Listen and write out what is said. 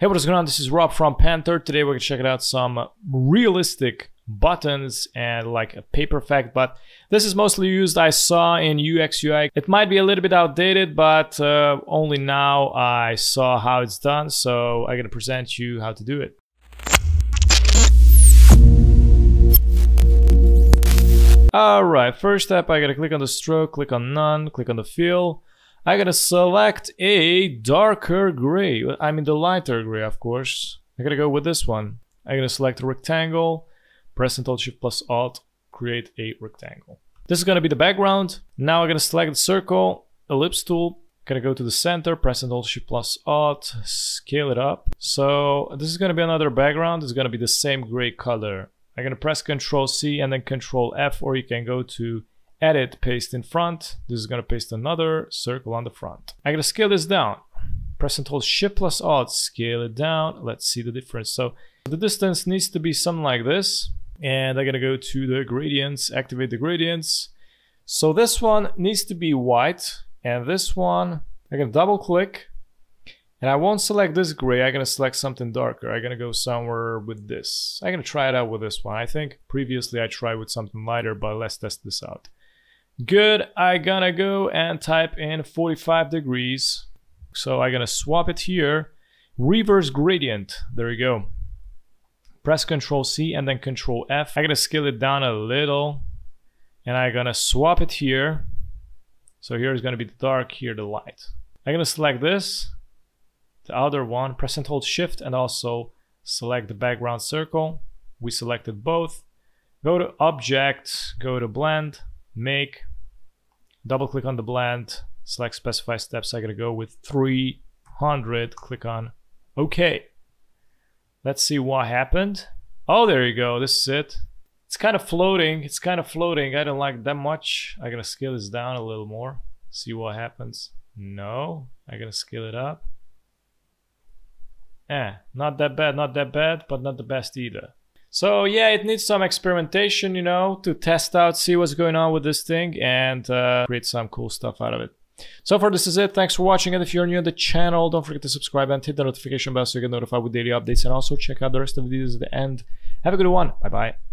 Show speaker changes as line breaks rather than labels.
Hey, what is going on? This is Rob from Panter. Today we're gonna check out some realistic buttons and like a paper effect, but this is mostly used I saw in UX UI. It might be a little bit outdated, but uh, only now I saw how it's done, so I'm gonna present you how to do it. Alright, first step I gotta click on the stroke, click on none, click on the fill. I gotta select a darker gray. I mean the lighter gray, of course. I gotta go with this one. I'm gonna select a rectangle, press and hold Shift plus Alt, create a rectangle. This is gonna be the background. Now I'm gonna select the circle, ellipse tool, gonna go to the center, press and hold Shift plus Alt, scale it up. So this is gonna be another background. It's gonna be the same gray color. I'm gonna press Control C and then Control F, or you can go to edit paste in front. This is going to paste another circle on the front. I'm to scale this down. Press and hold shift plus alt scale it down. Let's see the difference. So the distance needs to be something like this. And i'm to go to the gradients activate the gradients. So this one needs to be white. And this one i'm to double click. And I won't select this gray, I'm gonna select something darker. I'm gonna go somewhere with this. I'm gonna try it out with this one. I think previously I tried with something lighter, but let's test this out. Good, I gonna go and type in 45 degrees. So I'm gonna swap it here. Reverse gradient, there you go. Press Control C and then Control F. I'm gonna scale it down a little. And I'm gonna swap it here. So here is gonna be the dark, here the light. I'm gonna select this, the other one, press and hold Shift and also select the background circle. We selected both. Go to Object, go to Blend, Make, double click on the blend, select specify steps. I'm gonna go with 300, click on OK. Let's see what happened. Oh, there you go. This is it. It's kind of floating. It's kind of floating. I don't like that much. I'm gonna scale this down a little more. See what happens. No, I'm gonna scale it up. Eh, not that bad, not that bad, but not the best either. So yeah, it needs some experimentation, you know, to test out, see what's going on with this thing and uh, create some cool stuff out of it. So far, this is it. Thanks for watching. And if you're new on the channel, don't forget to subscribe and hit the notification bell so you get notified with daily updates. And also check out the rest of the videos at the end. Have a good one. Bye-bye.